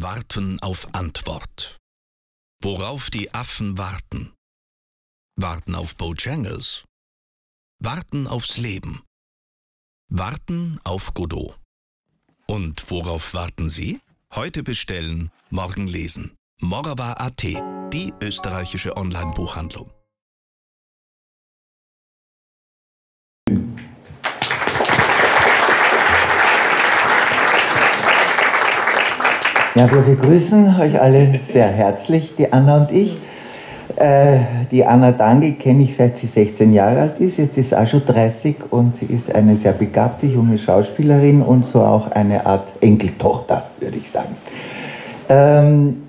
Warten auf Antwort. Worauf die Affen warten. Warten auf Bojangles. Warten aufs Leben. Warten auf Godot. Und worauf warten Sie? Heute bestellen, morgen lesen. Morava.at, die österreichische Online-Buchhandlung. Ja, wir begrüßen euch alle sehr herzlich, die Anna und ich. Äh, die Anna Dangl kenne ich seit sie 16 Jahre alt ist. Jetzt ist sie auch schon 30 und sie ist eine sehr begabte junge Schauspielerin und so auch eine Art Enkeltochter, würde ich sagen. Ähm,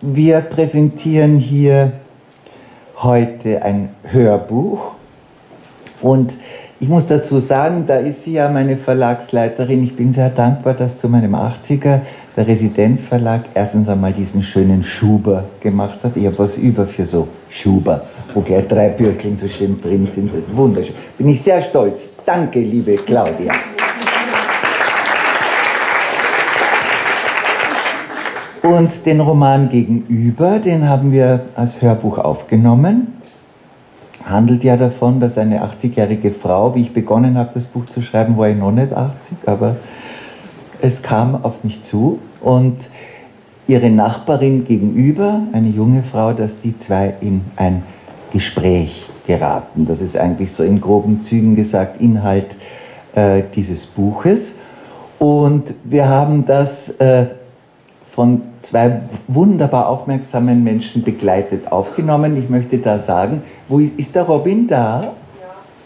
wir präsentieren hier heute ein Hörbuch und ich muss dazu sagen, da ist sie ja meine Verlagsleiterin. Ich bin sehr dankbar, dass zu meinem 80er der Residenzverlag erstens einmal diesen schönen Schuber gemacht hat. Ich habe was über für so Schuber, wo gleich drei Bürkeln so schön drin sind. Das ist wunderschön. Bin ich sehr stolz. Danke, liebe Claudia. Und den Roman Gegenüber, den haben wir als Hörbuch aufgenommen handelt ja davon, dass eine 80-jährige Frau, wie ich begonnen habe, das Buch zu schreiben, war ich noch nicht 80, aber es kam auf mich zu und ihre Nachbarin gegenüber, eine junge Frau, dass die zwei in ein Gespräch geraten. Das ist eigentlich so in groben Zügen gesagt Inhalt äh, dieses Buches. Und wir haben das äh, von zwei wunderbar aufmerksamen Menschen begleitet aufgenommen. Ich möchte da sagen, wo ist, ist der Robin da?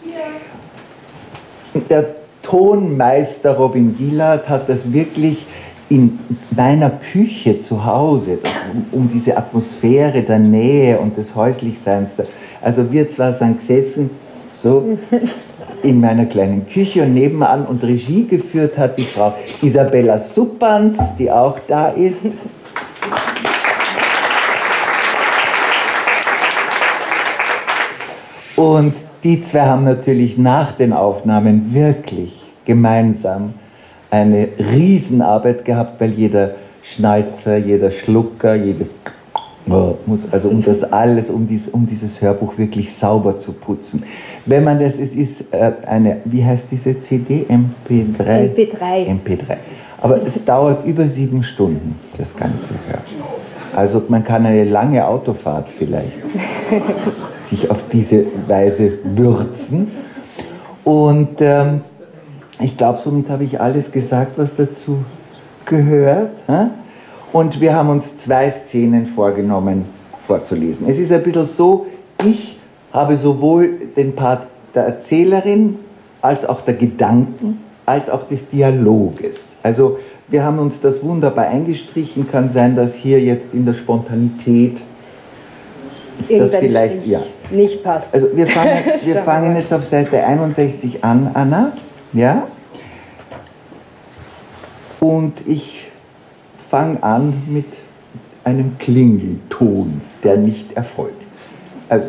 Ja. Der Tonmeister Robin Gillard hat das wirklich in meiner Küche zu Hause, um, um, diese Atmosphäre der Nähe und des Häuslichseins. Also wir zwar sind gesessen, so in meiner kleinen Küche und nebenan und Regie geführt hat die Frau Isabella Suppans, die auch da ist. Und die zwei haben natürlich nach den Aufnahmen wirklich gemeinsam eine Riesenarbeit gehabt, weil jeder Schnalzer, jeder Schlucker, jedes muss, also um das alles, um, dies, um dieses Hörbuch wirklich sauber zu putzen. Wenn man das, es ist äh, eine, wie heißt diese CD? MP3? MP3. MP3. Aber es dauert über sieben Stunden, das ganze Hörbuch. Also man kann eine lange Autofahrt vielleicht sich auf diese Weise würzen. Und ähm, ich glaube, somit habe ich alles gesagt, was dazu gehört. Und wir haben uns zwei Szenen vorgenommen vorzulesen. Es ist ein bisschen so, ich habe sowohl den Part der Erzählerin als auch der Gedanken, als auch des Dialoges. Also wir haben uns das wunderbar eingestrichen. Kann sein, dass hier jetzt in der Spontanität das vielleicht ja. nicht passt. Also wir fangen, wir fangen jetzt auf Seite 61 an, Anna. Ja? Und ich fange an mit einem Klingelton, der nicht erfolgt. Also,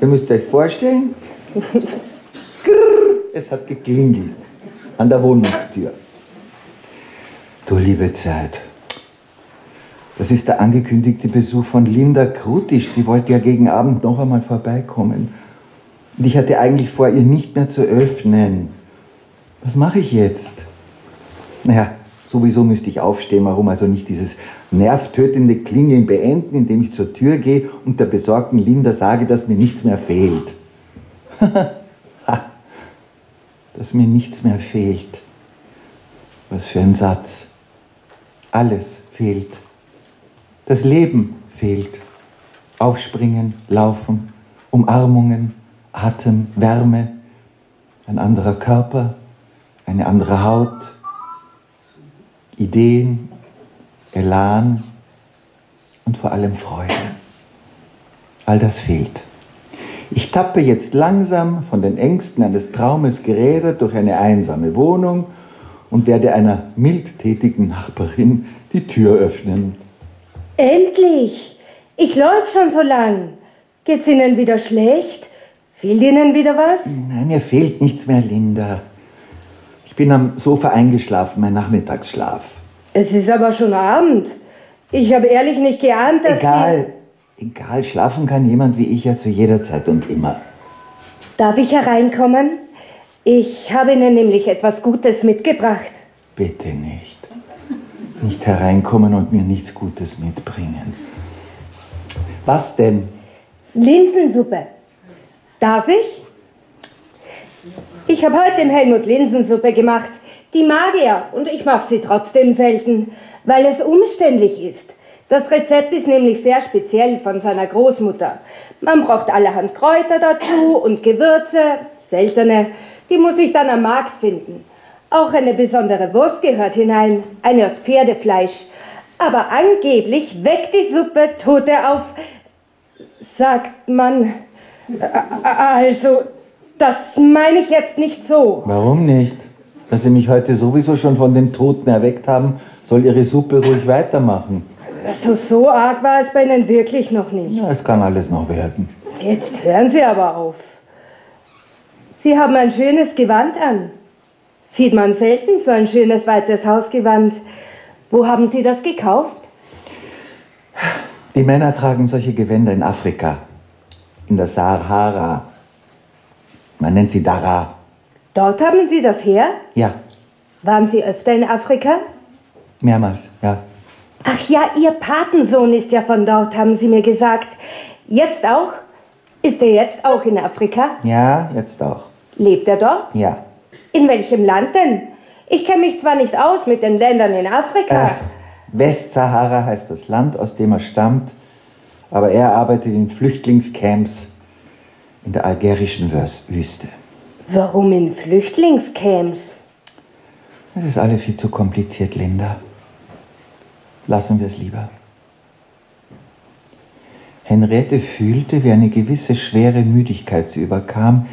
ihr müsst euch vorstellen, es hat geklingelt an der Wohnungstür. Du liebe Zeit. Das ist der angekündigte Besuch von Linda Krutisch. Sie wollte ja gegen Abend noch einmal vorbeikommen. Und ich hatte eigentlich vor, ihr nicht mehr zu öffnen. Was mache ich jetzt? Naja, Sowieso müsste ich aufstehen, warum also nicht dieses nervtötende Klingeln beenden, indem ich zur Tür gehe und der besorgten Linda sage, dass mir nichts mehr fehlt. dass mir nichts mehr fehlt. Was für ein Satz. Alles fehlt. Das Leben fehlt. Aufspringen, laufen, Umarmungen, Atem, Wärme, ein anderer Körper, eine andere Haut, Ideen, Elan und vor allem Freude. All das fehlt. Ich tappe jetzt langsam von den Ängsten eines Traumes gerädert durch eine einsame Wohnung und werde einer mildtätigen Nachbarin die Tür öffnen. Endlich! Ich läuft schon so lang. Geht's Ihnen wieder schlecht? Fehlt Ihnen wieder was? Nein, mir fehlt nichts mehr, Linda bin am Sofa eingeschlafen, mein Nachmittagsschlaf. Es ist aber schon Abend. Ich habe ehrlich nicht geahnt, dass Egal, egal, schlafen kann jemand wie ich ja zu jeder Zeit und immer. Darf ich hereinkommen? Ich habe Ihnen nämlich etwas Gutes mitgebracht. Bitte nicht. Nicht hereinkommen und mir nichts Gutes mitbringen. Was denn? Linsensuppe. Darf ich? Ich habe heute dem Helmut Linsensuppe gemacht. Die mag er und ich mache sie trotzdem selten, weil es umständlich ist. Das Rezept ist nämlich sehr speziell von seiner Großmutter. Man braucht allerhand Kräuter dazu und Gewürze, seltene, die muss ich dann am Markt finden. Auch eine besondere Wurst gehört hinein, eine aus Pferdefleisch. Aber angeblich weckt die Suppe Tote auf, sagt man. Also, das meine ich jetzt nicht so. Warum nicht? Da Sie mich heute sowieso schon von den Toten erweckt haben, soll Ihre Suppe ruhig weitermachen. Also so arg war es bei Ihnen wirklich noch nicht. Ja, es kann alles noch werden. Jetzt hören Sie aber auf. Sie haben ein schönes Gewand an. Sieht man selten so ein schönes weites Hausgewand. Wo haben Sie das gekauft? Die Männer tragen solche Gewänder in Afrika, in der Sahara. Man nennt sie Dara. Dort haben Sie das her? Ja, Waren Sie öfter in Afrika? mehrmals, ja. Ach ja, Ihr Patensohn ist ja von dort, haben Sie mir gesagt. Jetzt auch? Ist er jetzt auch in Afrika? Ja, jetzt auch. Lebt er dort? Ja. In welchem Land denn? Ich kenne mich zwar nicht aus mit den Ländern in Afrika. Äh, Westsahara heißt das Land, aus dem er stammt, aber er arbeitet in Flüchtlingscamps in der algerischen Wüs- Wüste. Warum in Flüchtlingscamps? Das ist alles viel zu kompliziert, Linda. Lassen wir es lieber. Henriette fühlte, wie eine gewisse schwere Müdigkeit sie überkam,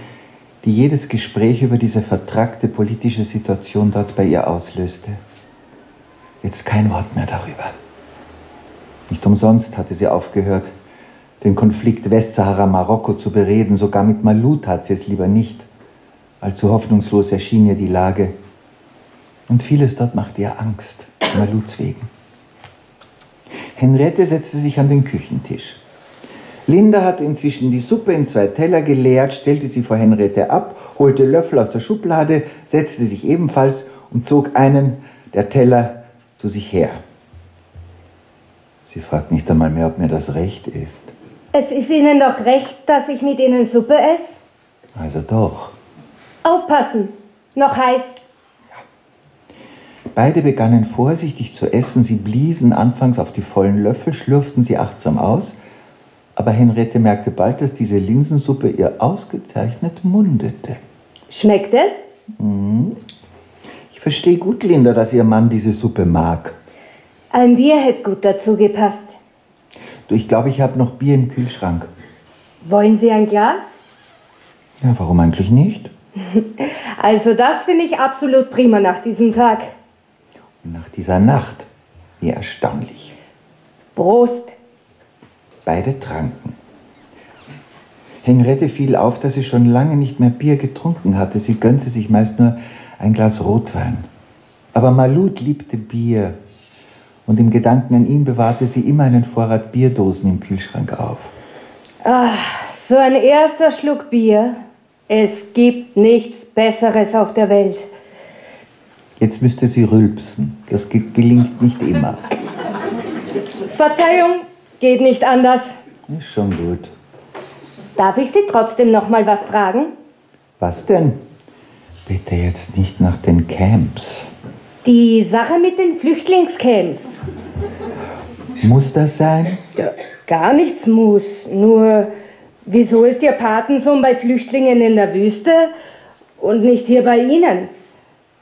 die jedes Gespräch über diese vertrackte politische Situation dort bei ihr auslöste. Jetzt kein Wort mehr darüber. Nicht umsonst hatte sie aufgehört, den Konflikt Westsahara-Marokko zu bereden. Sogar mit Malut tat sie es lieber nicht. Allzu hoffnungslos erschien ihr die Lage. Und vieles dort machte ihr Angst, Maluts wegen. Henriette setzte sich an den Küchentisch. Linda hatte inzwischen die Suppe in zwei Teller geleert, stellte sie vor Henriette ab, holte Löffel aus der Schublade, setzte sich ebenfalls und zog einen der Teller zu sich her. Sie fragt nicht einmal mehr, ob mir das recht ist. Es ist Ihnen doch recht, dass ich mit Ihnen Suppe esse? Also doch. Aufpassen, noch heiß. Beide begannen vorsichtig zu essen. Sie bliesen anfangs auf die vollen Löffel, schlürften sie achtsam aus. Aber Henriette merkte bald, dass diese Linsensuppe ihr ausgezeichnet mundete. Schmeckt es? Ich verstehe gut, Linda, dass Ihr Mann diese Suppe mag. Ein Bier hätte gut dazu gepasst. Ich glaube, ich habe noch Bier im Kühlschrank. Wollen Sie ein Glas? Ja, warum eigentlich nicht? Also das finde ich absolut prima nach diesem Tag. Und nach dieser Nacht, wie erstaunlich. Prost. Beide tranken. Henriette fiel auf, dass sie schon lange nicht mehr Bier getrunken hatte. Sie gönnte sich meist nur ein Glas Rotwein. Aber Malut liebte Bier. Und im Gedanken an ihn bewahrte sie immer einen Vorrat Bierdosen im Kühlschrank auf. Ah, so ein erster Schluck Bier. Es gibt nichts Besseres auf der Welt. Jetzt müsste sie rülpsen. Das ge gelingt nicht immer. Verzeihung, geht nicht anders. Ist schon gut. Darf ich Sie trotzdem noch mal was fragen? Was denn? Bitte jetzt nicht nach den Camps. Die Sache mit den Flüchtlingscamps. Muss das sein? Ja, gar nichts muss. Nur, wieso ist Ihr Patensohn bei Flüchtlingen in der Wüste und nicht hier bei Ihnen?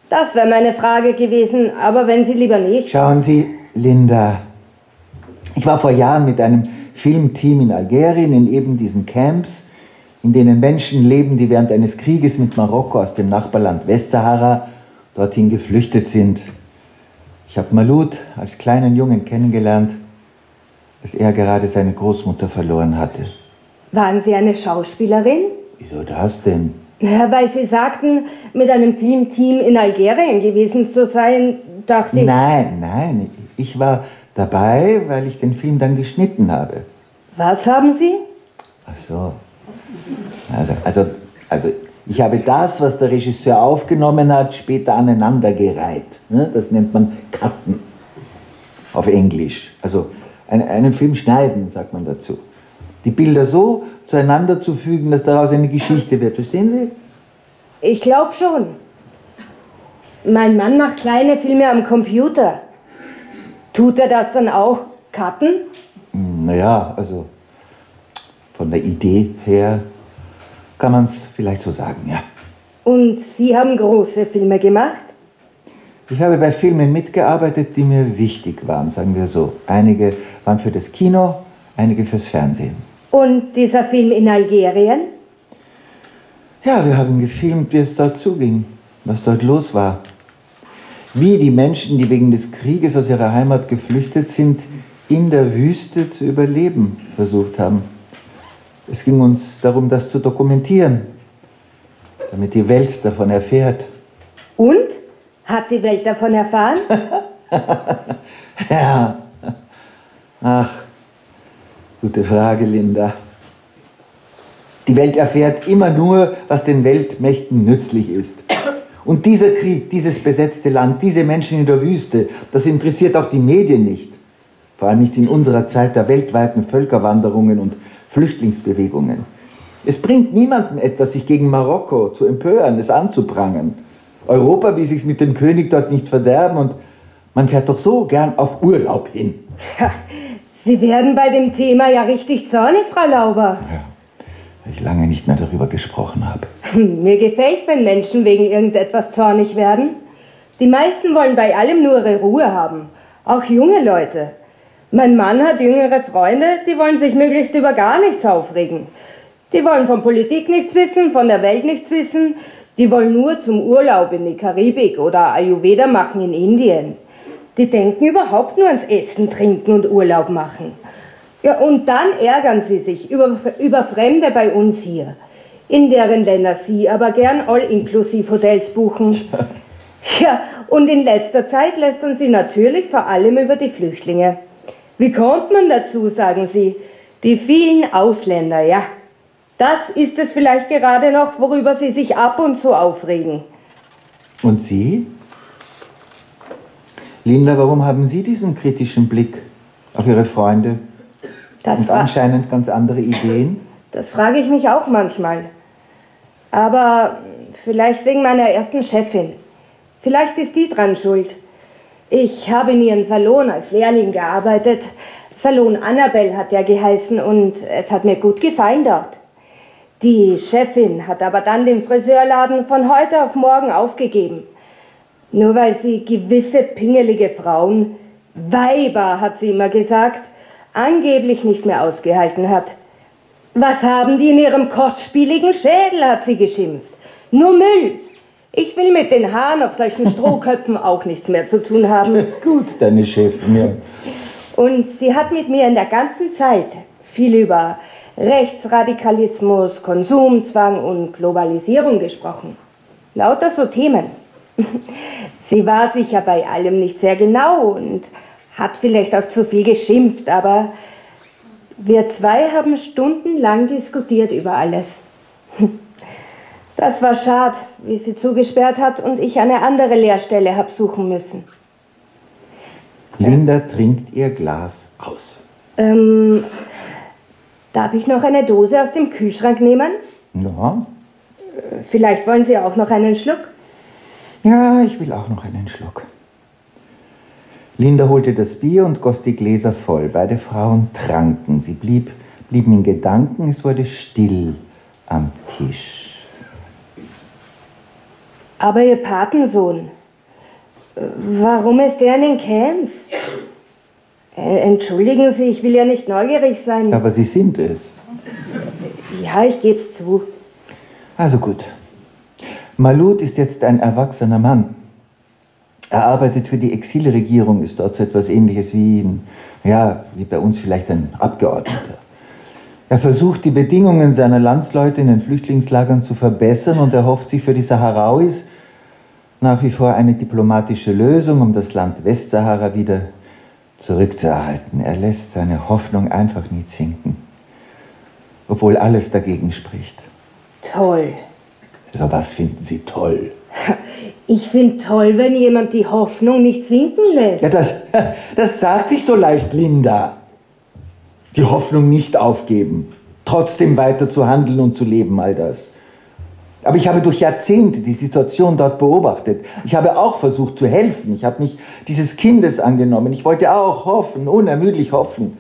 Das wäre meine Frage gewesen, aber wenn Sie lieber nicht. Schauen Sie, Linda. Ich war vor Jahren mit einem Filmteam in Algerien in eben diesen Camps, in denen Menschen leben, die während eines Krieges mit Marokko aus dem Nachbarland Westsahara dorthin geflüchtet sind. Ich habe Malut als kleinen Jungen kennengelernt, als er gerade seine Großmutter verloren hatte. Waren Sie eine Schauspielerin? Wieso das denn? Ja, weil Sie sagten, mit einem Filmteam in Algerien gewesen zu sein, dachte ich. Nein, nein. Ich war dabei, weil ich den Film dann geschnitten habe. Was haben Sie? Ach so. Also, also, also ich habe das, was der Regisseur aufgenommen hat, später aneinandergereiht. Ne? Das nennt man Cutten auf Englisch. Also einen Film schneiden, sagt man dazu. Die Bilder so zueinander zu fügen, dass daraus eine Geschichte wird. Verstehen Sie? Ich glaube schon. Mein Mann macht kleine Filme am Computer. Tut er das dann auch cutten? Hm, naja, also von der Idee her kann man es vielleicht so sagen, ja. Und Sie haben große Filme gemacht? Ich habe bei Filmen mitgearbeitet, die mir wichtig waren, sagen wir so. Einige waren für das Kino, einige fürs Fernsehen. Und dieser Film in Algerien? Ja, wir haben gefilmt, wie es dort zuging, was dort los war. Wie die Menschen, die wegen des Krieges aus ihrer Heimat geflüchtet sind, in der Wüste zu überleben versucht haben. Es ging uns darum, das zu dokumentieren, damit die Welt davon erfährt. Und? Hat die Welt davon erfahren? ja. Ach, gute Frage, Linda. Die Welt erfährt immer nur, was den Weltmächten nützlich ist. Und dieser Krieg, dieses besetzte Land, diese Menschen in der Wüste, das interessiert auch die Medien nicht. Vor allem nicht in unserer Zeit der weltweiten Völkerwanderungen und Flüchtlingsbewegungen. Es bringt niemandem etwas, sich gegen Marokko zu empören, es anzuprangern. Europa will sich mit dem König dort nicht verderben und man fährt doch so gern auf Urlaub hin. Ja, Sie werden bei dem Thema ja richtig zornig, Frau Lauber. Ja, weil ich lange nicht mehr darüber gesprochen habe. Mir gefällt, wenn Menschen wegen irgendetwas zornig werden. Die meisten wollen bei allem nur ihre Ruhe haben. Auch junge Leute. Mein Mann hat jüngere Freunde, die wollen sich möglichst über gar nichts aufregen. Die wollen von Politik nichts wissen, von der Welt nichts wissen. Die wollen nur zum Urlaub in die Karibik oder Ayurveda machen in Indien. Die denken überhaupt nur ans Essen, Trinken und Urlaub machen. Ja, und dann ärgern sie sich über, über Fremde bei uns hier, in deren Länder sie aber gern All-Inklusiv-Hotels buchen. Ja, und in letzter Zeit lästern sie natürlich vor allem über die Flüchtlinge. Wie kommt man dazu, sagen sie? Die vielen Ausländer, ja. Das ist es vielleicht gerade noch, worüber Sie sich ab und zu aufregen. Und Sie? Linda, warum haben Sie diesen kritischen Blick auf Ihre Freunde das und anscheinend ganz andere Ideen? Das frage ich mich auch manchmal. Aber vielleicht wegen meiner ersten Chefin. Vielleicht ist die dran schuld. Ich habe in ihrem Salon als Lehrling gearbeitet. Salon Annabelle hat er geheißen und es hat mir gut gefallen dort. Die Chefin hat aber dann den Friseurladen von heute auf morgen aufgegeben. Nur weil sie gewisse pingelige Frauen, Weiber hat sie immer gesagt, angeblich nicht mehr ausgehalten hat. Was haben die in ihrem kostspieligen Schädel, hat sie geschimpft. Nur Müll. Ich will mit den Haaren auf solchen Strohköpfen auch nichts mehr zu tun haben. Gut, deine Chefin, ja. Und sie hat mit mir in der ganzen Zeit viel über Rechtsradikalismus, Konsumzwang und Globalisierung gesprochen. Lauter so Themen. Sie war sicher bei allem nicht sehr genau und hat vielleicht auch zu viel geschimpft, aber wir zwei haben stundenlang diskutiert über alles. Das war schade, wie sie zugesperrt hat und ich eine andere Lehrstelle habe suchen müssen. Linda trinkt ihr Glas aus. Ähm, Darf ich noch eine Dose aus dem Kühlschrank nehmen? Ja. Vielleicht wollen Sie auch noch einen Schluck? Ja, ich will auch noch einen Schluck. Linda holte das Bier und goss die Gläser voll. Beide Frauen tranken. Sie blieb, blieben in Gedanken. Es wurde still am Tisch. Aber Ihr Patensohn, warum ist der in den Camps? Äh, entschuldigen Sie, ich will ja nicht neugierig sein. Aber Sie sind es. Ja, ich gebe es zu. Also gut. Malut ist jetzt ein erwachsener Mann. Er arbeitet für die Exilregierung, ist dort so etwas ähnliches wie, ja, wie bei uns vielleicht ein Abgeordneter. Er versucht, die Bedingungen seiner Landsleute in den Flüchtlingslagern zu verbessern und erhofft sich für die Saharauis nach wie vor eine diplomatische Lösung, um das Land Westsahara wieder zurückzuerhalten. Er lässt seine Hoffnung einfach nicht sinken, obwohl alles dagegen spricht. Toll. Also was finden Sie toll? Ich finde toll, wenn jemand die Hoffnung nicht sinken lässt. Ja, das, das sagt sich so leicht, Linda. Die Hoffnung nicht aufgeben, trotzdem weiter zu handeln und zu leben, all das. Aber ich habe durch Jahrzehnte die Situation dort beobachtet. Ich habe auch versucht zu helfen. Ich habe mich dieses Kindes angenommen. Ich wollte auch hoffen, unermüdlich hoffen.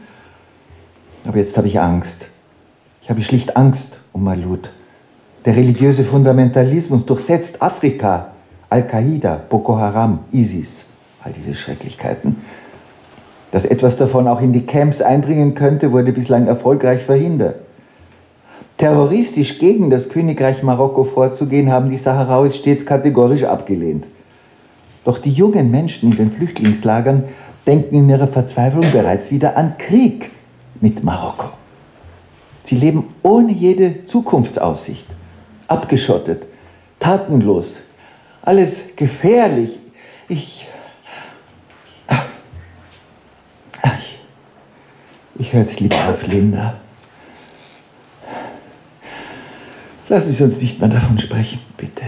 Aber jetzt habe ich Angst. Ich habe schlicht Angst um Malut. Der religiöse Fundamentalismus durchsetzt Afrika. Al-Qaida, Boko Haram, ISIS, all diese Schrecklichkeiten. Dass etwas davon auch in die Camps eindringen könnte, wurde bislang erfolgreich verhindert. Terroristisch gegen das Königreich Marokko vorzugehen, haben die Saharauis stets kategorisch abgelehnt. Doch die jungen Menschen in den Flüchtlingslagern denken in ihrer Verzweiflung bereits wieder an Krieg mit Marokko. Sie leben ohne jede Zukunftsaussicht, abgeschottet, tatenlos, alles gefährlich. Ich, jetzt lieber auf Linda. Lassen Sie uns nicht mehr davon sprechen, bitte.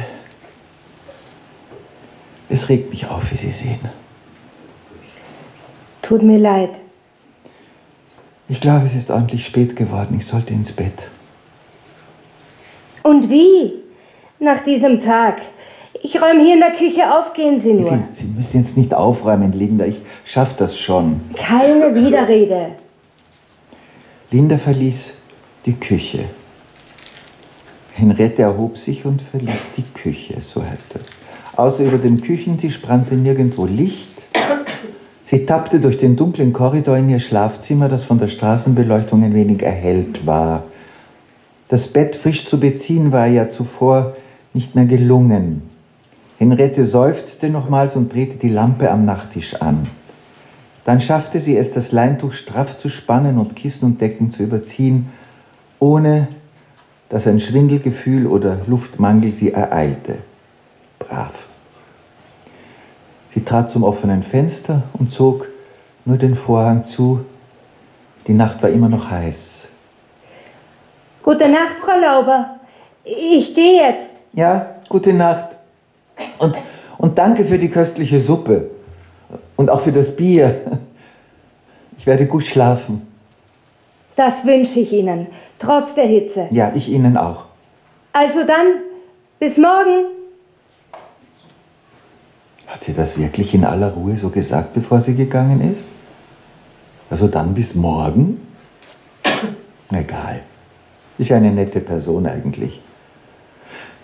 Es regt mich auf, wie Sie sehen. Tut mir leid. Ich glaube, es ist ordentlich spät geworden. Ich sollte ins Bett. Und wie? Nach diesem Tag. Ich räume hier in der Küche auf, gehen Sie nur. Sie, Sie müssen jetzt nicht aufräumen, Linda. Ich schaffe das schon. Keine Widerrede. Linda verließ die Küche. Henriette erhob sich und verließ die Küche, so heißt das. Außer über dem Küchentisch brannte nirgendwo Licht. Sie tappte durch den dunklen Korridor in ihr Schlafzimmer, das von der Straßenbeleuchtung ein wenig erhellt war. Das Bett frisch zu beziehen war ja zuvor nicht mehr gelungen. Henriette seufzte nochmals und drehte die Lampe am Nachttisch an. Dann schaffte sie es, das Leintuch straff zu spannen und Kissen und Decken zu überziehen, ohne dass ein Schwindelgefühl oder Luftmangel sie ereilte. Brav. Sie trat zum offenen Fenster und zog nur den Vorhang zu. Die Nacht war immer noch heiß. Gute Nacht, Frau Lauber. Ich gehe jetzt. Ja, gute Nacht. Und, und danke für die köstliche Suppe. Und auch für das Bier. Ich werde gut schlafen. Das wünsche ich Ihnen, trotz der Hitze. Ja, ich Ihnen auch. Also dann, bis morgen. Hat sie das wirklich in aller Ruhe so gesagt, bevor sie gegangen ist? Also dann bis morgen? Egal. Ist eine nette Person eigentlich.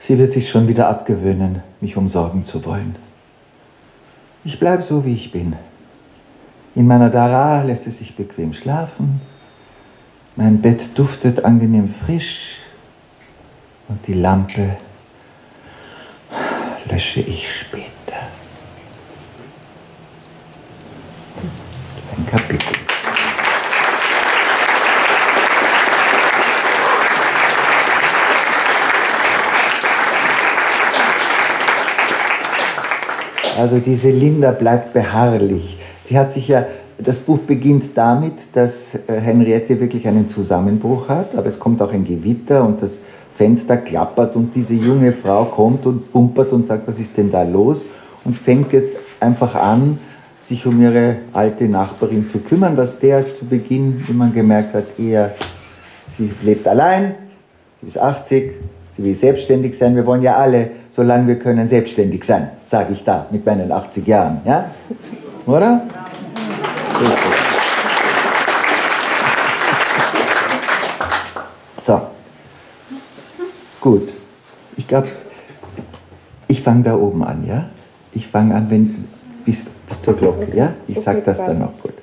Sie wird sich schon wieder abgewöhnen, mich umsorgen zu wollen. Ich bleibe so, wie ich bin. In meiner Dara lässt es sich bequem schlafen. Mein Bett duftet angenehm frisch. Und die Lampe lösche ich später. Ein Kapitel. Also diese Linda bleibt beharrlich. Sie hat sich ja, das Buch beginnt damit, dass äh, Henriette wirklich einen Zusammenbruch hat, aber es kommt auch ein Gewitter und das Fenster klappert und diese junge Frau kommt und pumpert und sagt, was ist denn da los? Und fängt jetzt einfach an, sich um ihre alte Nachbarin zu kümmern, was der zu Beginn, wie man gemerkt hat, eher, sie lebt allein, sie ist 80, sie will selbstständig sein. Wir wollen ja alle, solange wir können, selbstständig sein, sage ich da mit meinen 80 Jahren. Ja? Oder? So. Gut. Ich glaube, ich fange da oben an, ja? Ich fange an, wenn bis, bis zur Glocke, ja? Ich sage das dann noch gut.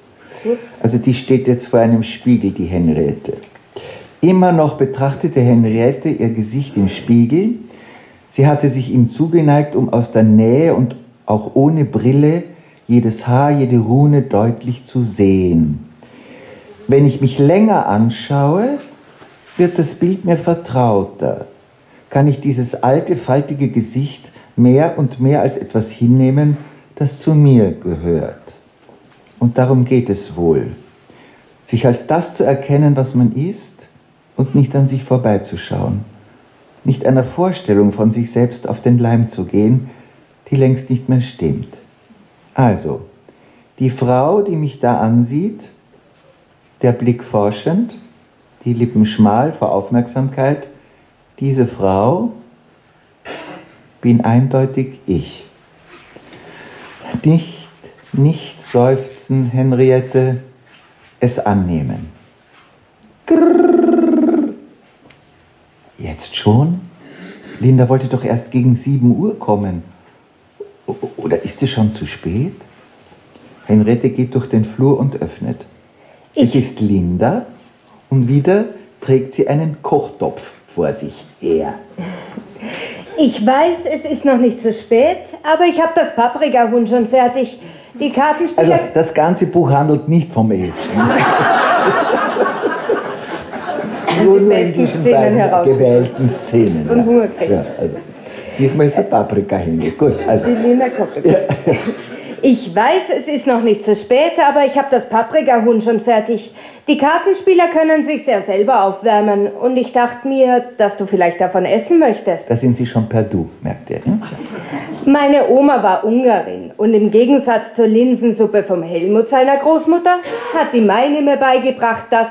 Also die steht jetzt vor einem Spiegel, die Henriette. Immer noch betrachtete Henriette ihr Gesicht im Spiegel. Sie hatte sich ihm zugeneigt, um aus der Nähe und auch ohne Brille jedes Haar, jede Rune deutlich zu sehen. Wenn ich mich länger anschaue, wird das Bild mir vertrauter. Kann ich dieses alte, faltige Gesicht mehr und mehr als etwas hinnehmen, das zu mir gehört. Und darum geht es wohl, sich als das zu erkennen, was man ist, und nicht an sich vorbeizuschauen, nicht einer Vorstellung von sich selbst auf den Leim zu gehen, die längst nicht mehr stimmt. Also, die Frau, die mich da ansieht, der Blick forschend, die Lippen schmal vor Aufmerksamkeit, diese Frau bin eindeutig ich. Nicht, nicht seufzen, Henriette, es annehmen. Grrr. Jetzt schon? Linda wollte doch erst gegen 7 Uhr kommen. Oder ist es schon zu spät? Henriette geht durch den Flur und öffnet. Ich. Es ist Linda und wieder trägt sie einen Kochtopf vor sich her. Ich weiß, es ist noch nicht zu spät, aber ich habe das Paprikahuhn schon fertig. Die Kartenspieler... Also, das ganze Buch handelt nicht vom Essen. Nur, nur in diesen beiden gewählten Szenen. Und ja. also, diesmal ist ein Paprika-Händel. Gut, also. Die Lena kocht. Ja. Ich weiß, es ist noch nicht zu spät, aber ich habe das Paprikahuhn schon fertig. Die Kartenspieler können sich sehr selber aufwärmen. Und ich dachte mir, dass du vielleicht davon essen möchtest. Da sind Sie schon per Du, merkt ihr. Hm? Meine Oma war Ungarin. Und im Gegensatz zur Linsensuppe vom Helmut, seiner Großmutter, hat die meine mir beigebracht, das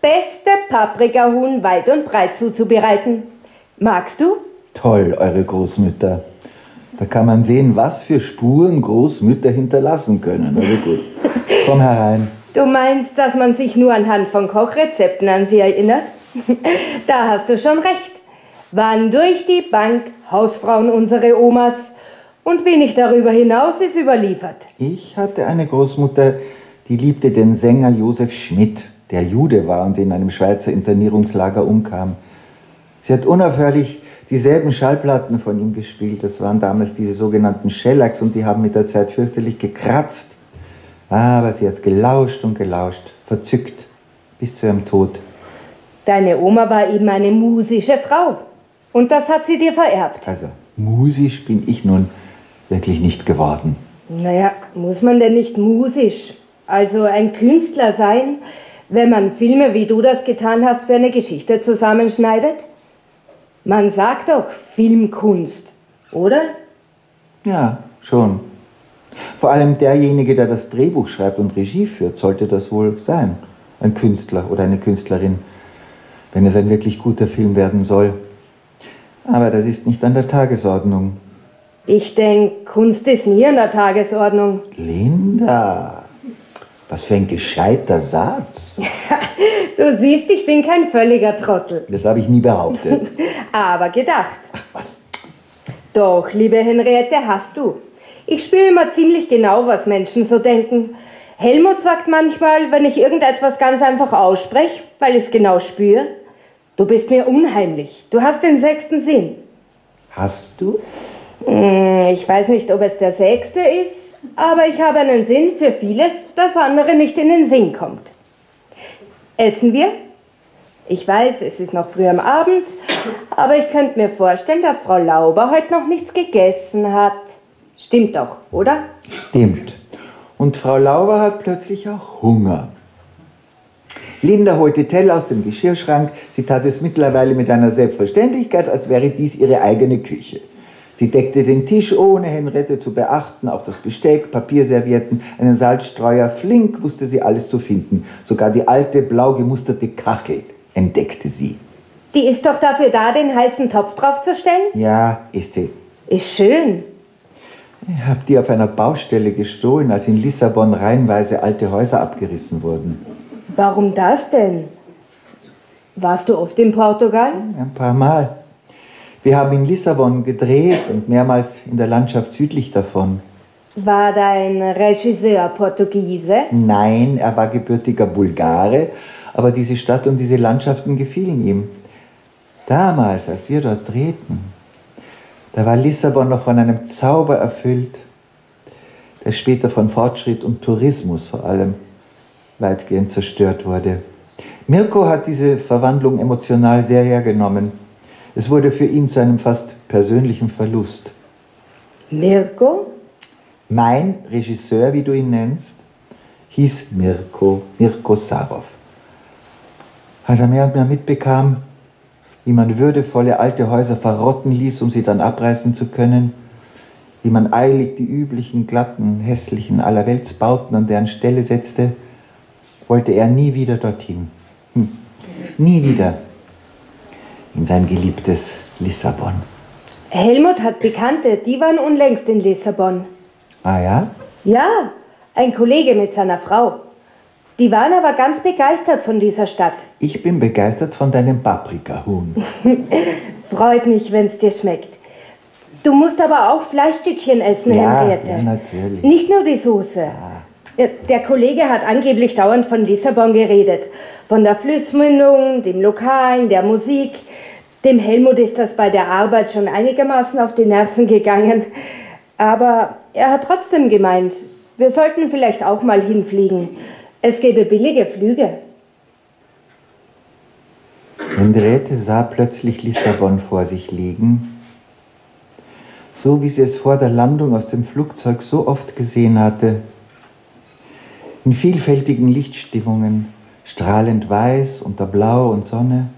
beste Paprikahuhn weit und breit zuzubereiten. Magst du? Toll, eure Großmütter. Da kann man sehen, was für Spuren Großmütter hinterlassen können. Also gut, komm herein. Du meinst, dass man sich nur anhand von Kochrezepten an sie erinnert? da hast du schon recht. Waren durch die Bank Hausfrauen unsere Omas. Und wenig darüber hinaus ist überliefert. Ich hatte eine Großmutter, die liebte den Sänger Josef Schmidt, der Jude war und in einem Schweizer Internierungslager umkam. Sie hat unaufhörlich dieselben Schallplatten von ihm gespielt. Das waren damals diese sogenannten Shellacks und die haben mit der Zeit fürchterlich gekratzt. Aber sie hat gelauscht und gelauscht, verzückt, bis zu ihrem Tod. Deine Oma war eben eine musische Frau. Und das hat sie dir vererbt. Also, musisch bin ich nun wirklich nicht geworden. Naja, muss man denn nicht musisch, also ein Künstler sein, wenn man Filme, wie du das getan hast, für eine Geschichte zusammenschneidet? Man sagt doch Filmkunst, oder? Ja, schon. Vor allem derjenige, der das Drehbuch schreibt und Regie führt, sollte das wohl sein. Ein Künstler oder eine Künstlerin, wenn es ein wirklich guter Film werden soll. Aber das ist nicht an der Tagesordnung. Ich denke, Kunst ist nie an der Tagesordnung. Linda, was für ein gescheiter Satz. du siehst, ich bin kein völliger Trottel. Das habe ich nie behauptet. Aber gedacht. Ach, was? Doch, liebe Henriette, hast du. Ich spüre immer ziemlich genau, was Menschen so denken. Helmut sagt manchmal, wenn ich irgendetwas ganz einfach ausspreche, weil ich es genau spüre, du bist mir unheimlich. Du hast den sechsten Sinn. Hast du? Hm, ich weiß nicht, ob es der sechste ist, aber ich habe einen Sinn für vieles, das andere nicht in den Sinn kommt. Essen wir? Ich weiß, es ist noch früh am Abend, aber ich könnte mir vorstellen, dass Frau Lauber heute noch nichts gegessen hat. Stimmt doch, oder? Stimmt. Und Frau Lauber hat plötzlich auch Hunger. Linda holte Teller aus dem Geschirrschrank. Sie tat es mittlerweile mit einer Selbstverständlichkeit, als wäre dies ihre eigene Küche. Sie deckte den Tisch ohne Henriette zu beachten, auch das Besteck, Papierservietten, einen Salzstreuer. Flink wusste sie alles zu finden. Sogar die alte, blau gemusterte Kachel entdeckte sie. Die ist doch dafür da, den heißen Topf draufzustellen? Ja, ist sie. Ist schön. Ich habe die auf einer Baustelle gestohlen, als in Lissabon reihenweise alte Häuser abgerissen wurden. Warum das denn? Warst du oft in Portugal? Ein paar Mal. Wir haben in Lissabon gedreht und mehrmals in der Landschaft südlich davon. War dein Regisseur Portugiese? Nein, er war gebürtiger Bulgare, aber diese Stadt und diese Landschaften gefielen ihm. Damals, als wir dort drehten, da war Lissabon noch von einem Zauber erfüllt, der später von Fortschritt und Tourismus vor allem weitgehend zerstört wurde. Mirko hat diese Verwandlung emotional sehr hergenommen. Es wurde für ihn zu einem fast persönlichen Verlust. Mirko? Mein Regisseur, wie du ihn nennst, hieß Mirko, Mirko Sarov. Als er mehr und mehr mitbekam, wie man würdevolle alte Häuser verrotten ließ, um sie dann abreißen zu können, wie man eilig die üblichen, glatten, hässlichen Allerweltsbauten an deren Stelle setzte, wollte er nie wieder dorthin. Hm. Nie wieder in sein geliebtes Lissabon. Helmut hat Bekannte, die waren unlängst in Lissabon. Ah ja? Ja, ein Kollege mit seiner Frau. Die waren aber ganz begeistert von dieser Stadt. Ich bin begeistert von deinem Paprikahuhn. Freut mich, wenn es dir schmeckt. Du musst aber auch Fleischstückchen essen, Ja, Henriette. ja, natürlich. Nicht nur die Soße. Ja, Der Kollege hat angeblich dauernd von Lissabon geredet. Von der Flussmündung, dem Lokalen, der Musik. Dem Helmut ist das bei der Arbeit schon einigermaßen auf die Nerven gegangen. Aber er hat trotzdem gemeint, wir sollten vielleicht auch mal hinfliegen. Es gäbe billige Flüge. Henriette sah plötzlich Lissabon vor sich liegen, so wie sie es vor der Landung aus dem Flugzeug so oft gesehen hatte. In vielfältigen Lichtstimmungen, strahlend weiß unter Blau und Sonne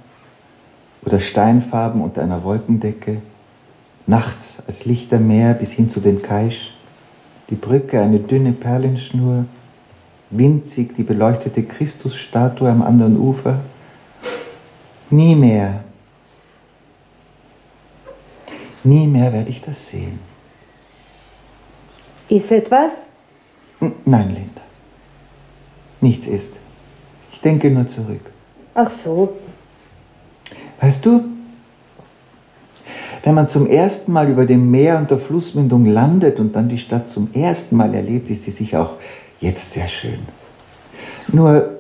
oder Steinfarben unter einer Wolkendecke, nachts als Lichtermeer bis hin zu den Kaisch, die Brücke eine dünne Perlenschnur, winzig die beleuchtete Christusstatue am anderen Ufer, Nie mehr. Nie mehr werde ich das sehen. Ist etwas? Nein, Linda. Nichts ist. Ich denke nur zurück. Ach so. Weißt du, wenn man zum ersten Mal über dem Meer und der Flussmündung landet und dann die Stadt zum ersten Mal erlebt, ist sie sicher auch jetzt sehr schön. Nur,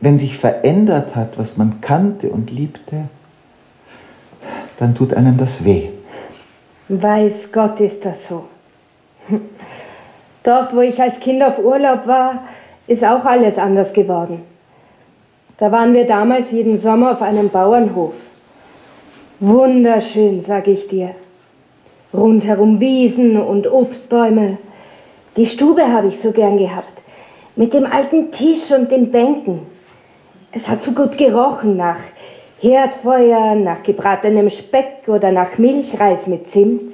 wenn sich verändert hat, was man kannte und liebte, dann tut einem das weh. Weiß Gott ist das so. Dort, wo ich als Kind auf Urlaub war, ist auch alles anders geworden. Da waren wir damals jeden Sommer auf einem Bauernhof. Wunderschön, sag ich dir. Rundherum Wiesen und Obstbäume. Die Stube habe ich so gern gehabt. Mit dem alten Tisch und den Bänken. Es hat so gut gerochen nach Herdfeuer, nach gebratenem Speck oder nach Milchreis mit Zimt.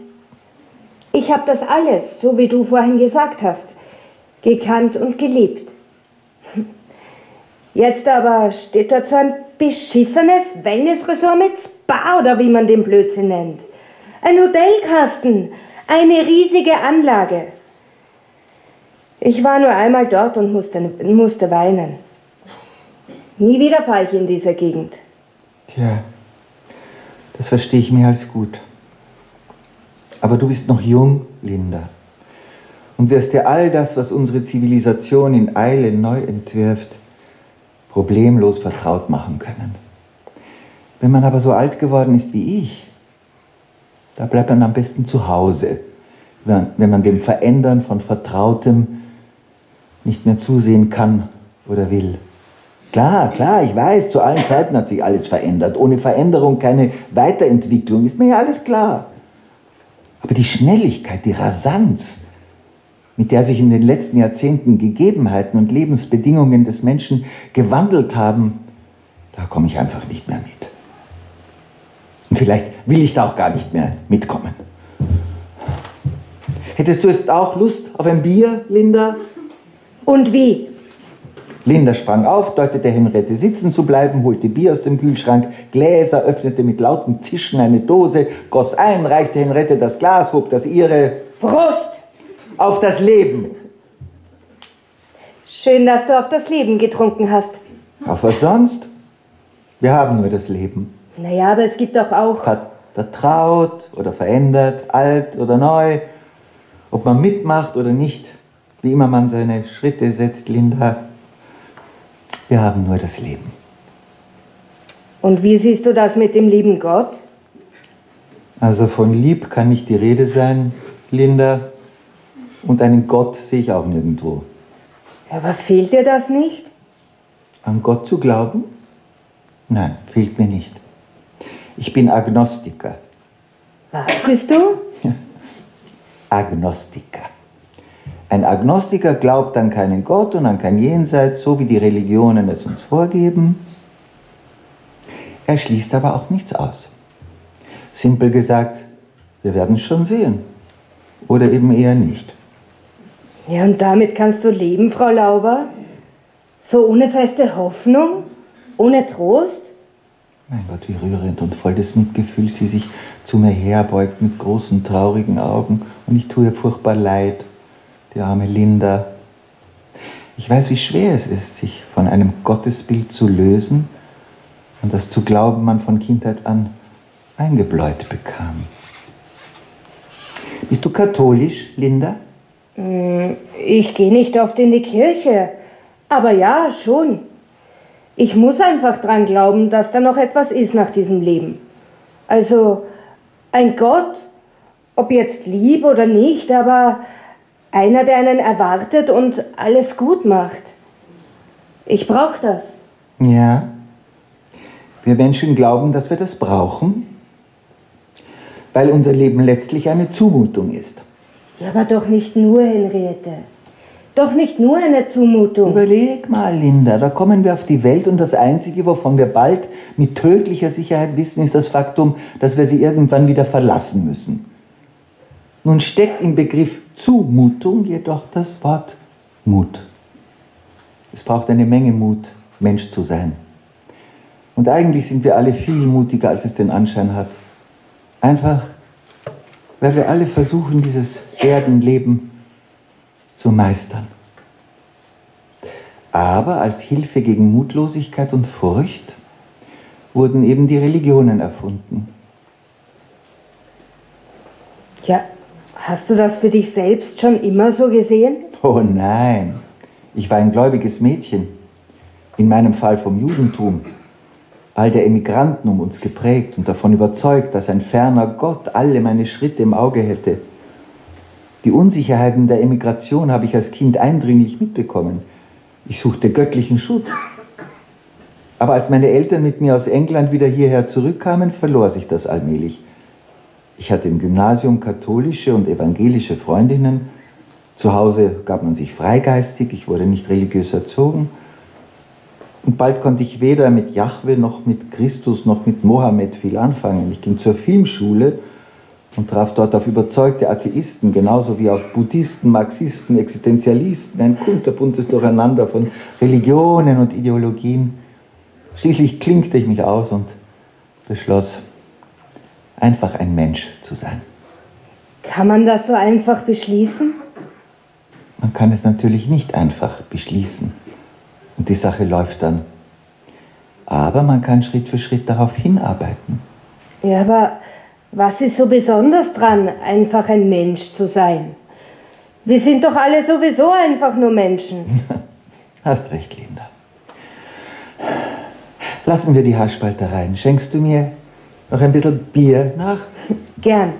Ich habe das alles, so wie du vorhin gesagt hast, gekannt und geliebt. Jetzt aber steht dort so ein beschissenes Wellnessresort mit Spa oder wie man den Blödsinn nennt. Ein Hotelkasten, eine riesige Anlage. Ich war nur einmal dort und musste, musste weinen. Nie wieder fahre ich in dieser Gegend. Tja, das verstehe ich mehr als gut. Aber du bist noch jung, Linda, und wirst dir all das, was unsere Zivilisation in Eile neu entwirft, problemlos vertraut machen können. Wenn man aber so alt geworden ist wie ich, da bleibt man am besten zu Hause, wenn man dem Verändern von Vertrautem nicht mehr zusehen kann oder will. Klar, klar, ich weiß, zu allen Zeiten hat sich alles verändert. Ohne Veränderung keine Weiterentwicklung, ist mir ja alles klar. Aber die Schnelligkeit, die Rasanz, mit der sich in den letzten Jahrzehnten Gegebenheiten und Lebensbedingungen des Menschen gewandelt haben, da komme ich einfach nicht mehr mit. Und vielleicht will ich da auch gar nicht mehr mitkommen. Hättest du jetzt auch Lust auf ein Bier, Linda? Und wie? Linda sprang auf, deutete Henriette sitzen zu bleiben, holte Bier aus dem Kühlschrank, Gläser, öffnete mit lautem Zischen eine Dose, goss ein, reichte Henriette das Glas, hob das ihre Prost! Auf das Leben. Schön, dass du auf das Leben getrunken hast. Auf was sonst? Wir haben nur das Leben. Naja, aber es gibt doch auch. Ver vertraut oder verändert, alt oder neu, ob man mitmacht oder nicht, wie immer man seine Schritte setzt, Linda. Wir haben nur das Leben. Und wie siehst du das mit dem lieben Gott? Also von lieb kann nicht die Rede sein, Linda. Und einen Gott sehe ich auch nirgendwo. Aber fehlt dir das nicht? An Gott zu glauben? Nein, fehlt mir nicht. Ich bin Agnostiker. Was bist du? Agnostiker. Ein Agnostiker glaubt an keinen Gott und an kein Jenseits, so wie die Religionen es uns vorgeben. Er schließt aber auch nichts aus. Simpel gesagt, wir werden es schon sehen. Oder eben eher nicht. Ja, und damit kannst du leben, Frau Lauber? So ohne feste Hoffnung? Ohne Trost? Mein Gott, wie rührend und voll des Mitgefühls sie sich zu mir herbeugt mit großen, traurigen Augen und ich tue ihr furchtbar leid, die arme Linda. Ich weiß, wie schwer es ist, sich von einem Gottesbild zu lösen und das zu glauben man von Kindheit an eingebläut bekam. Bist du katholisch, Linda? Hm, ich gehe nicht oft in die Kirche, aber ja, schon. Ich muss einfach dran glauben, dass da noch etwas ist nach diesem Leben. Also ein Gott, ob jetzt lieb oder nicht, aber einer, der einen erwartet und alles gut macht. Ich brauche das. Ja. Wir Menschen glauben, dass wir das brauchen, weil unser Leben letztlich eine Zumutung ist. Ja, aber doch nicht nur, Henriette. Doch nicht nur eine Zumutung. Überleg mal, Linda, da kommen wir auf die Welt und das Einzige, wovon wir bald mit tödlicher Sicherheit wissen, ist das Faktum, dass wir sie irgendwann wieder verlassen müssen. Nun steckt im Begriff Zumutung jedoch das Wort Mut. Es braucht eine Menge Mut, Mensch zu sein. Und eigentlich sind wir alle viel mutiger, als es den Anschein hat. Einfach, weil wir alle versuchen, dieses Erdenleben zu meistern. Aber als Hilfe gegen Mutlosigkeit und Furcht wurden eben die Religionen erfunden. Ja, hast du das für dich selbst schon immer so gesehen? Oh nein, ich war ein gläubiges Mädchen, in meinem Fall vom Judentum, all der Emigranten um uns geprägt und davon überzeugt, dass ein ferner Gott alle meine Schritte im Auge hätte. Die Unsicherheiten der Emigration habe ich als Kind eindringlich mitbekommen. Ich suchte göttlichen Schutz. Aber als meine Eltern mit mir aus England wieder hierher zurückkamen, verlor sich das allmählich. Ich hatte im Gymnasium katholische und evangelische Freundinnen. Zu Hause gab man sich freigeistig, ich wurde nicht religiös erzogen. Und bald konnte ich weder mit Jahwe noch mit Christus noch mit Mohammed viel anfangen. Ich ging zur Filmschule und traf dort auf überzeugte Atheisten, genauso wie auf Buddhisten, Marxisten, Existenzialisten, ein kunterbuntes Durcheinander von Religionen und Ideologien. Schließlich klinkte ich mich aus und beschloss, einfach ein Mensch zu sein. Kann man das so einfach beschließen? Man kann es natürlich nicht einfach beschließen und die Sache läuft dann. Aber man kann Schritt für Schritt darauf hinarbeiten. Ja, aber was ist so besonders dran, einfach ein Mensch zu sein? Wir sind doch alle sowieso einfach nur Menschen. Hast recht, Linda. Lassen wir die Haarspaltereien. Schenkst du mir noch ein bisschen Bier nach? Gern.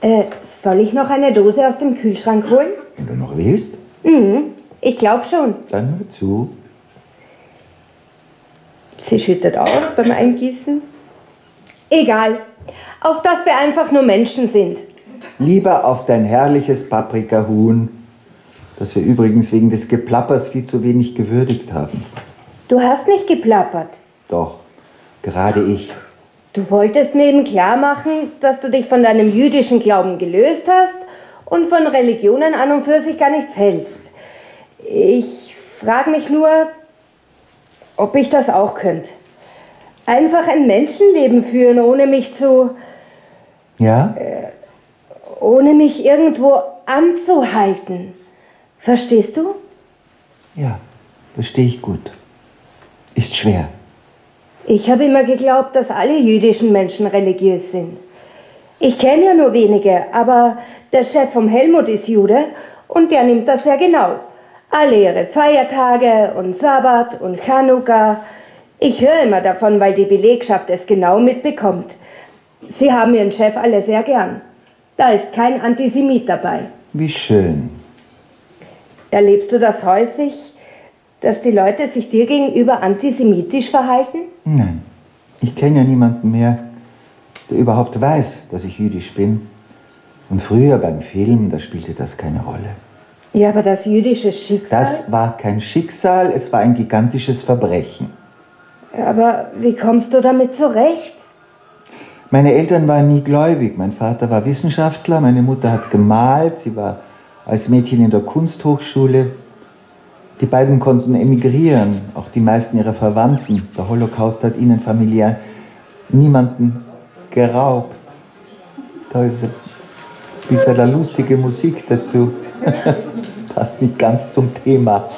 Äh, soll ich noch eine Dose aus dem Kühlschrank holen? Wenn du noch willst. Mhm, ich glaube schon. Dann nur zu. Sie schüttet aus beim Eingießen. Egal, auf dass wir einfach nur Menschen sind. Lieber auf dein herrliches Paprikahuhn, das wir übrigens wegen des Geplappers viel zu wenig gewürdigt haben. Du hast nicht geplappert. Doch, gerade ich. Du wolltest mir eben klar machen, dass du dich von deinem jüdischen Glauben gelöst hast und von Religionen an und für sich gar nichts hältst. Ich frage mich nur, ob ich das auch könnte. Einfach ein Menschenleben führen, ohne mich zu. Ja? Äh, ohne mich irgendwo anzuhalten. Verstehst du? Ja, verstehe ich gut. Ist schwer. Ich habe immer geglaubt, dass alle jüdischen Menschen religiös sind. Ich kenne ja nur wenige, aber der Chef vom Helmut ist Jude und der nimmt das sehr genau. Alle ihre Feiertage und Sabbat und Chanukka. Ich höre immer davon, weil die Belegschaft es genau mitbekommt. Sie haben ihren Chef alle sehr gern. Da ist kein Antisemit dabei. Wie schön. Erlebst du das häufig, dass die Leute sich dir gegenüber antisemitisch verhalten? Nein, ich kenne ja niemanden mehr, der überhaupt weiß, dass ich jüdisch bin. Und früher beim Film, da spielte das keine Rolle. Ja, aber das jüdische Schicksal. Das war kein Schicksal, es war ein gigantisches Verbrechen. Aber wie kommst du damit zurecht? Meine Eltern waren nie gläubig. Mein Vater war Wissenschaftler, meine Mutter hat gemalt, sie war als Mädchen in der Kunsthochschule. Die beiden konnten emigrieren, auch die meisten ihrer Verwandten. Der Holocaust hat ihnen familiär niemanden geraubt. Da ist dieser da lustige Musik dazu. Passt nicht ganz zum Thema.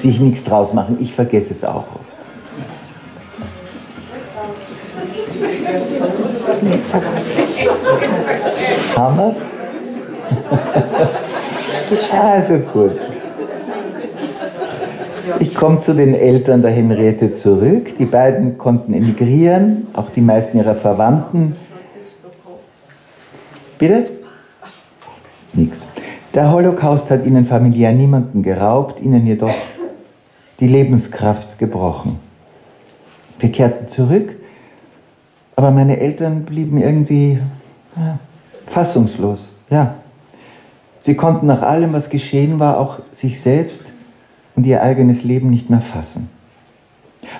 Sich nichts draus machen, ich vergesse es auch oft. Haben wir's? Also gut. Ich komme zu den Eltern der Henriette zurück. Die beiden konnten emigrieren, auch die meisten ihrer Verwandten. Bitte? Nix. Der Holocaust hat ihnen familiär niemanden geraubt, ihnen jedoch die Lebenskraft gebrochen. Wir kehrten zurück, aber meine Eltern blieben irgendwie ja, fassungslos. Ja. Sie konnten nach allem, was geschehen war, auch sich selbst und ihr eigenes Leben nicht mehr fassen.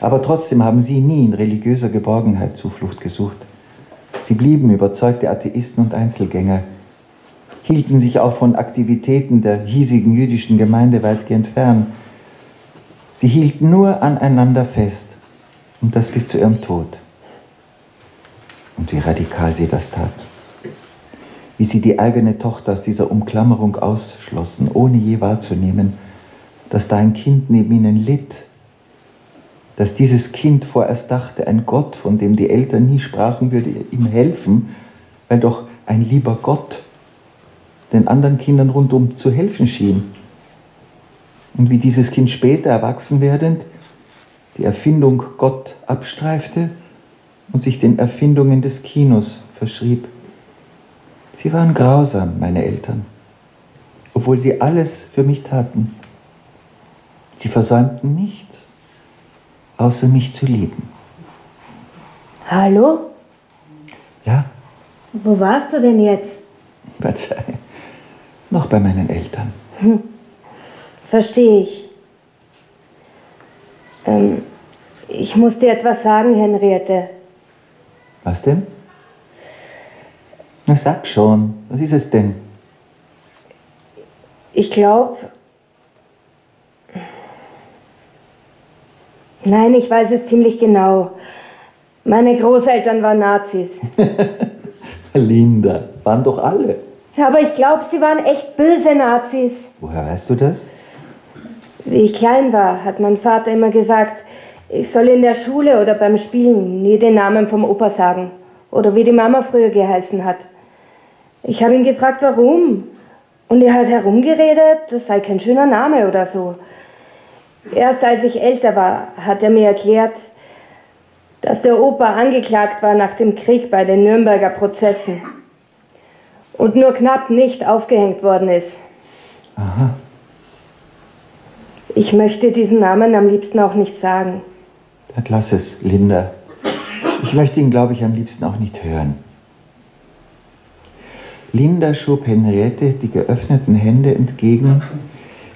Aber trotzdem haben sie nie in religiöser Geborgenheit Zuflucht gesucht. Sie blieben überzeugte Atheisten und Einzelgänger, hielten sich auch von Aktivitäten der hiesigen jüdischen Gemeinde weitgehend fern. Sie hielten nur aneinander fest und das bis zu ihrem Tod. Und wie radikal sie das taten. Wie sie die eigene Tochter aus dieser Umklammerung ausschlossen, ohne je wahrzunehmen, dass da ein Kind neben ihnen litt, dass dieses Kind vorerst dachte, ein Gott, von dem die Eltern nie sprachen, würde ihm helfen, weil doch ein lieber Gott den anderen Kindern rundum zu helfen schien. Und wie dieses Kind später erwachsen werdend die Erfindung Gott abstreifte und sich den Erfindungen des Kinos verschrieb. Sie waren grausam, meine Eltern, obwohl sie alles für mich taten. Sie versäumten nichts, außer mich zu lieben. Hallo? Ja, Wo warst du denn jetzt? verzeih. Noch bei meinen Eltern. Verstehe ich. Ähm, ich muss dir etwas sagen, Henriette. Was denn? Na sag schon, was ist es denn? Ich glaube. Nein, ich weiß es ziemlich genau. Meine Großeltern waren Nazis. Linda, waren doch alle. Ja, Aber ich glaube, sie waren echt böse Nazis. Woher weißt du das? Wie ich klein war, hat mein Vater immer gesagt, ich soll in der Schule oder beim Spielen nie den Namen vom Opa sagen. Oder wie die Mama früher geheißen hat. Ich habe ihn gefragt, warum. Und er hat herumgeredet, das sei kein schöner Name oder so. Erst als ich älter war, hat er mir erklärt, dass der Opa angeklagt war nach dem Krieg bei den Nürnberger Prozessen und nur knapp nicht aufgehängt worden ist. Aha. Ich möchte diesen Namen am liebsten auch nicht sagen. Dann lass es, Linda. Ich möchte ihn, glaube ich, am liebsten auch nicht hören. Linda schob Henriette die geöffneten Hände entgegen.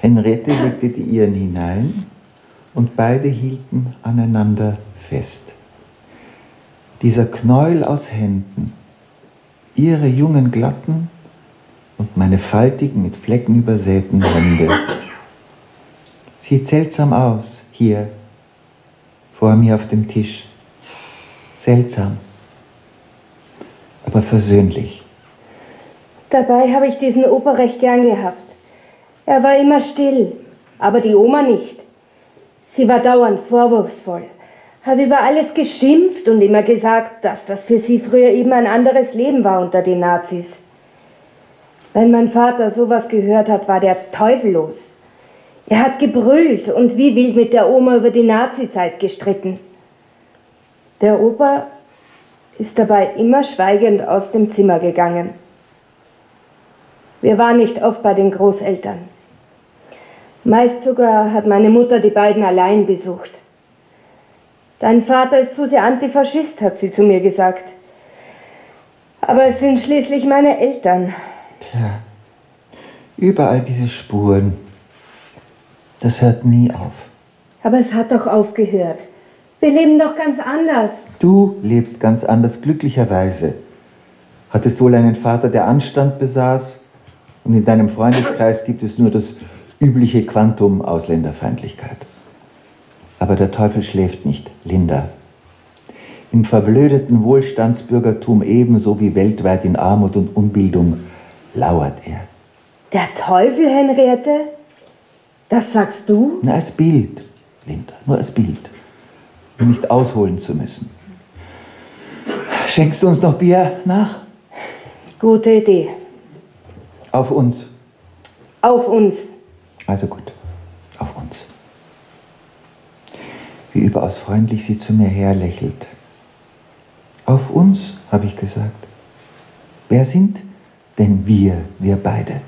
Henriette legte die ihren hinein und beide hielten aneinander fest. Dieser Knäuel aus Händen, ihre jungen glatten und meine faltigen, mit Flecken übersäten Hände. Sieht seltsam aus, hier, vor mir auf dem Tisch. Seltsam, aber versöhnlich. Dabei habe ich diesen Opa recht gern gehabt. Er war immer still, aber die Oma nicht. Sie war dauernd vorwurfsvoll, hat über alles geschimpft und immer gesagt, dass das für sie früher eben ein anderes Leben war unter den Nazis. Wenn mein Vater sowas gehört hat, war der Teufel los. Er hat gebrüllt und wie wild mit der Oma über die Nazizeit gestritten. Der Opa ist dabei immer schweigend aus dem Zimmer gegangen. Wir waren nicht oft bei den Großeltern. Meist sogar hat meine Mutter die beiden allein besucht. Dein Vater ist zu sehr Antifaschist, hat sie zu mir gesagt. Aber es sind schließlich meine Eltern. Tja, überall diese Spuren. Das hört nie auf. Aber es hat doch aufgehört. Wir leben doch ganz anders. Du lebst ganz anders, glücklicherweise. Hattest wohl einen Vater, der Anstand besaß, und in deinem Freundeskreis gibt es nur das übliche Quantum Ausländerfeindlichkeit. Aber der Teufel schläft nicht, Linda. Im verblödeten Wohlstandsbürgertum ebenso wie weltweit in Armut und Unbildung lauert er. Der Teufel, Henriette? Das sagst du? Na, als Bild, Linda, nur als Bild. Um nicht ausholen zu müssen. Schenkst du uns noch Bier nach? Gute Idee. Auf uns. Auf uns. Also gut, auf uns. Wie überaus freundlich sie zu mir herlächelt. Auf uns, habe ich gesagt. Wer sind denn wir, wir beide?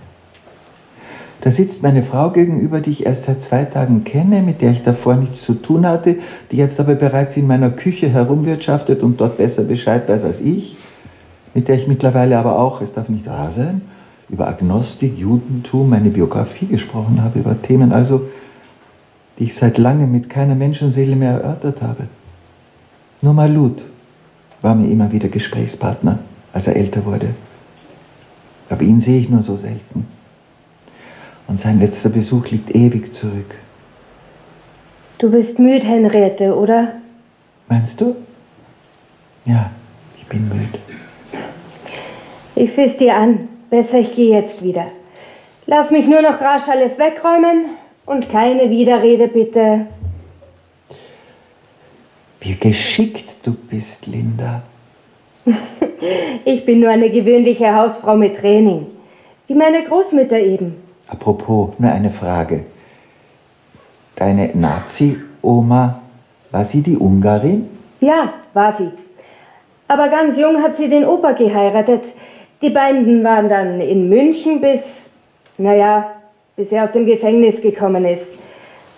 Da sitzt meine Frau gegenüber, die ich erst seit zwei Tagen kenne, mit der ich davor nichts zu tun hatte, die jetzt aber bereits in meiner Küche herumwirtschaftet und dort besser Bescheid weiß als ich, mit der ich mittlerweile aber auch, es darf nicht wahr sein, über Agnostik, Judentum, meine Biografie gesprochen habe, über Themen also, die ich seit langem mit keiner Menschenseele mehr erörtert habe. Nur Malut war mir immer wieder Gesprächspartner, als er älter wurde. Aber ihn sehe ich nur so selten. Und sein letzter Besuch liegt ewig zurück. Du bist müde, Henriette, oder? Meinst du? Ja, ich bin müde. Ich sehe es dir an. Besser, ich gehe jetzt wieder. Lass mich nur noch rasch alles wegräumen und keine Widerrede, bitte. Wie geschickt du bist, Linda. ich bin nur eine gewöhnliche Hausfrau mit Training. Wie meine Großmutter eben. Apropos, nur eine Frage. Deine Nazi-Oma, war sie die Ungarin? Ja, war sie. Aber ganz jung hat sie den Opa geheiratet. Die beiden waren dann in München bis, naja, bis er aus dem Gefängnis gekommen ist.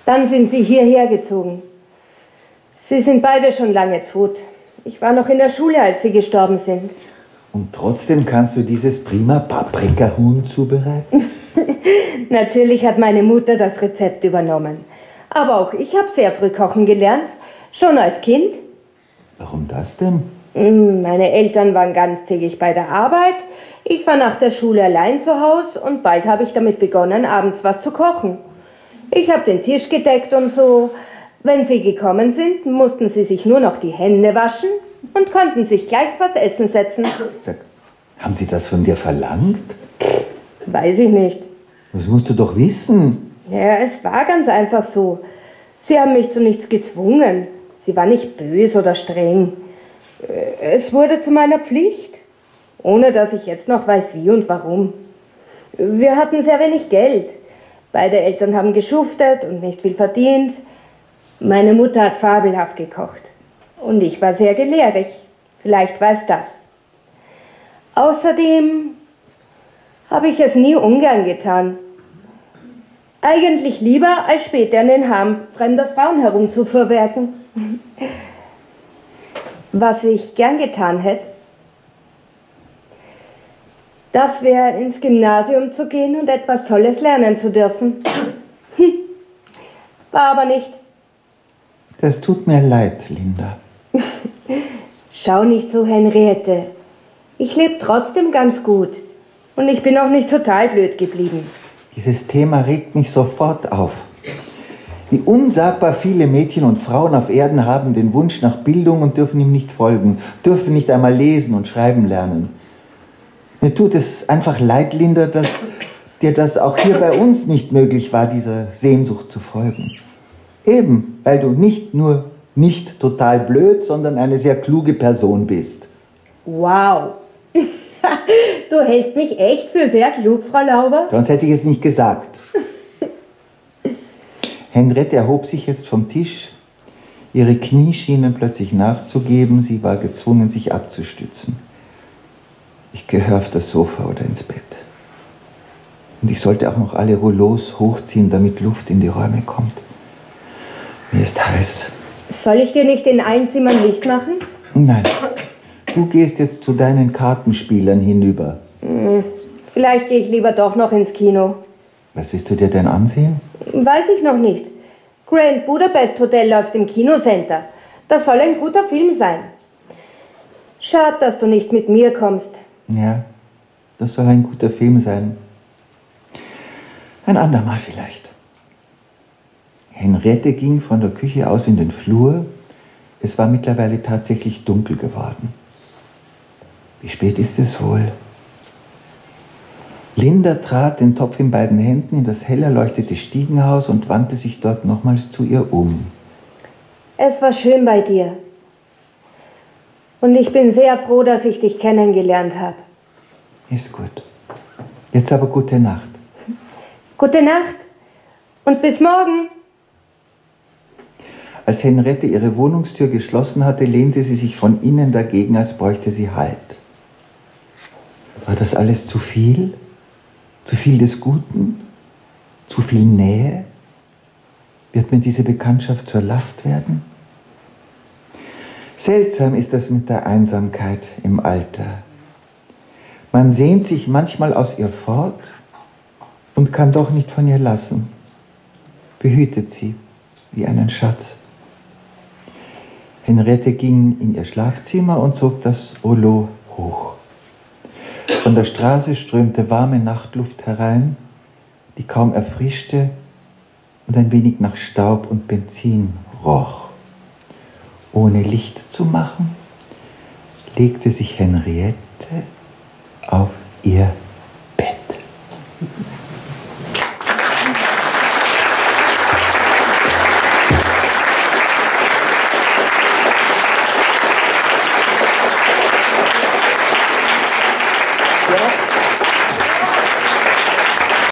Dann sind sie hierher gezogen. Sie sind beide schon lange tot. Ich war noch in der Schule, als sie gestorben sind. Und trotzdem kannst du dieses prima Paprikahuhn zubereiten? Natürlich hat meine Mutter das Rezept übernommen. Aber auch ich habe sehr früh kochen gelernt, schon als Kind. Warum das denn? Hm, meine Eltern waren ganztägig bei der Arbeit, ich war nach der Schule allein zu Hause und bald habe ich damit begonnen, abends was zu kochen. Ich habe den Tisch gedeckt und so. Wenn sie gekommen sind, mussten sie sich nur noch die Hände waschen und konnten sich gleich was essen setzen. Sag, haben sie das von dir verlangt? Weiß ich nicht. Das musst du doch wissen. Ja, es war ganz einfach so. Sie haben mich zu nichts gezwungen. Sie war nicht bös oder streng. Äh, es wurde zu meiner Pflicht, ohne dass ich jetzt noch weiß, wie und warum. Wir hatten sehr wenig Geld. Beide Eltern haben geschuftet und nicht viel verdient. Meine Mutter hat fabelhaft gekocht. Und ich war sehr gelehrig. Vielleicht weiß das. Außerdem habe ich es nie ungern getan. Eigentlich lieber, als später in den Harm fremder Frauen herumzuverwerken. Was ich gern getan hätte, das wäre ins Gymnasium zu gehen und etwas Tolles lernen zu dürfen. Hm. War aber nicht. Das tut mir leid, Linda. Schau nicht so, Henriette. Ich lebe trotzdem ganz gut. Und ich bin auch nicht total blöd geblieben. Dieses Thema regt mich sofort auf. Wie unsagbar viele Mädchen und Frauen auf Erden haben den Wunsch nach Bildung und dürfen ihm nicht folgen, dürfen nicht einmal lesen und schreiben lernen. Mir tut es einfach leid, Linda, dass dir das auch hier bei uns nicht möglich war, dieser Sehnsucht zu folgen. Eben, weil du nicht nur nicht total blöd, sondern eine sehr kluge Person bist. Wow. du hältst mich echt für sehr klug, Frau Lauber. Sonst hätte ich es nicht gesagt. Henriette erhob sich jetzt vom Tisch. Ihre Knie schienen plötzlich nachzugeben. Sie war gezwungen, sich abzustützen. Ich gehöre auf das Sofa oder ins Bett. Und ich sollte auch noch alle Rouleaus hochziehen, damit Luft in die Räume kommt. Mir ist heiß. Soll ich dir nicht in allen Zimmern Licht machen? Nein. Du gehst jetzt zu deinen Kartenspielern hinüber. Hm, Vielleicht gehe ich lieber doch noch ins Kino. Was willst du dir denn ansehen? Weiß ich noch nicht. Grand Budapest Hotel läuft im Kinocenter. Das soll ein guter Film sein. Schade, dass du nicht mit mir kommst. Ja, das soll ein guter Film sein. Ein andermal vielleicht. Henriette ging von der Küche aus in den Flur. Es war mittlerweile tatsächlich dunkel geworden. Wie spät ist es wohl? Linda trat, den Topf in beiden Händen, in das hell erleuchtete Stiegenhaus und wandte sich dort nochmals zu ihr um. Es war schön bei dir. Und ich bin sehr froh, dass ich dich kennengelernt habe. Ist gut. Jetzt aber gute Nacht. Gute Nacht und bis morgen. Als Henriette ihre Wohnungstür geschlossen hatte, lehnte sie sich von innen dagegen, als bräuchte sie Halt. War das alles zu viel? Zu viel des Guten? Zu viel Nähe? Wird mir diese Bekanntschaft zur Last werden? Seltsam ist das mit der Einsamkeit im Alter. Man sehnt sich manchmal aus ihr fort und kann doch nicht von ihr lassen. Behütet sie wie einen Schatz. Henriette ging in ihr Schlafzimmer und zog das Rollo hoch. Von der Straße strömte warme Nachtluft herein, die kaum erfrischte und ein wenig nach Staub und Benzin roch. Ohne Licht zu machen, legte sich Henriette auf ihr Bett.